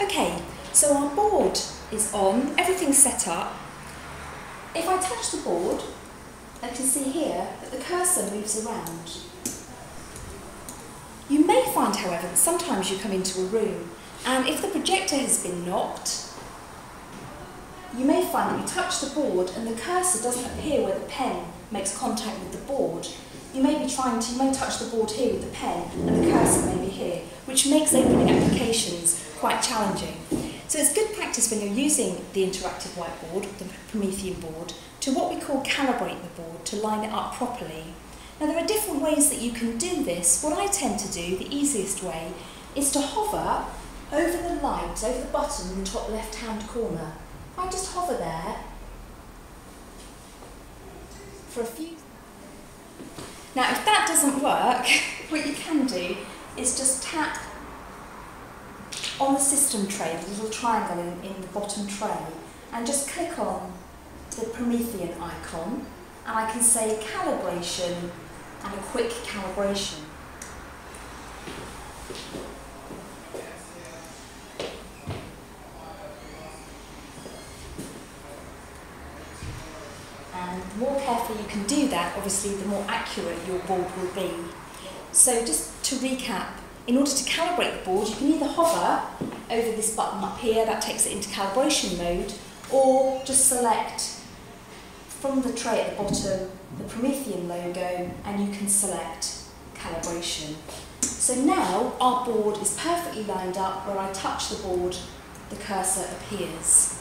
Okay, so our board is on, everything's set up. If I touch the board, I can see here that the cursor moves around. You may find, however, that sometimes you come into a room and if the projector has been knocked, you may find that you touch the board and the cursor doesn't appear where the pen makes contact with the board. You may be trying to, you may touch the board here with the pen and the cursor may be here, which makes opening applications quite challenging. So it's good practice when you're using the interactive whiteboard, the Promethean board, to what we call calibrate the board, to line it up properly. Now there are different ways that you can do this. What I tend to do, the easiest way, is to hover over the light, over the button in the top left hand corner. I just hover there for a few. Now if that doesn't work, what you can do is just tap on the system tray, the little triangle in, in the bottom tray, and just click on the Promethean icon, and I can say calibration and a quick calibration. And the more carefully you can do that, obviously the more accurate your board will be. So just to recap, in order to calibrate the board, you can either hover over this button up here, that takes it into calibration mode, or just select from the tray at the bottom the Promethean logo and you can select calibration. So now our board is perfectly lined up where I touch the board, the cursor appears.